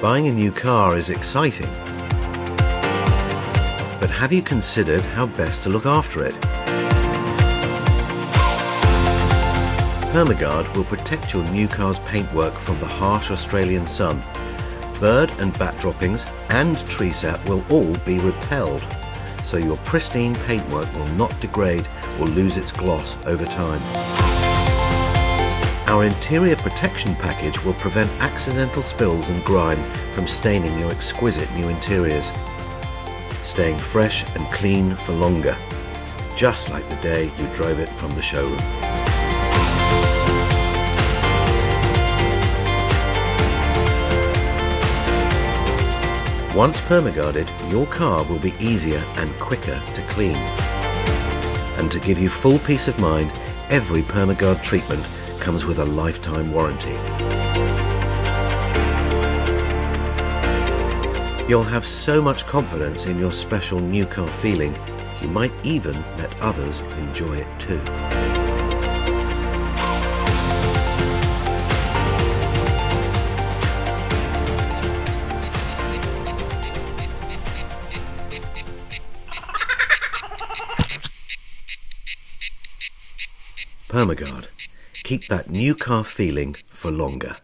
Buying a new car is exciting. But have you considered how best to look after it? Permagard will protect your new car's paintwork from the harsh Australian sun. Bird and bat droppings and tree sap will all be repelled, so your pristine paintwork will not degrade or lose its gloss over time. Our interior protection package will prevent accidental spills and grime from staining your exquisite new interiors. Staying fresh and clean for longer, just like the day you drove it from the showroom. Once Permagarded, your car will be easier and quicker to clean. And to give you full peace of mind, every Permagard treatment comes with a lifetime warranty. You'll have so much confidence in your special new car feeling, you might even let others enjoy it too. Permagard. Keep that new car feeling for longer.